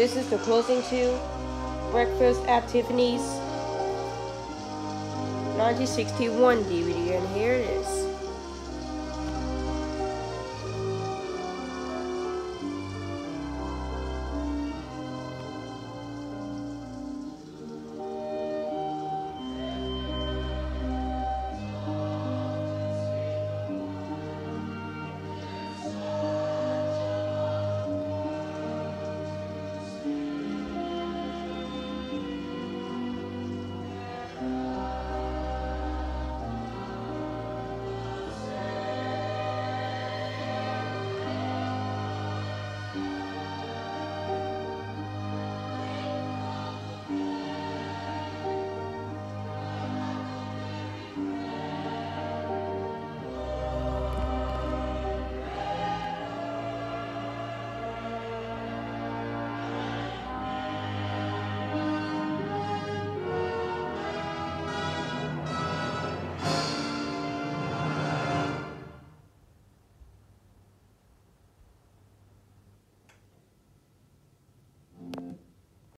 This is the closing to Breakfast at Tiffany's 1961 DVD, and here it is.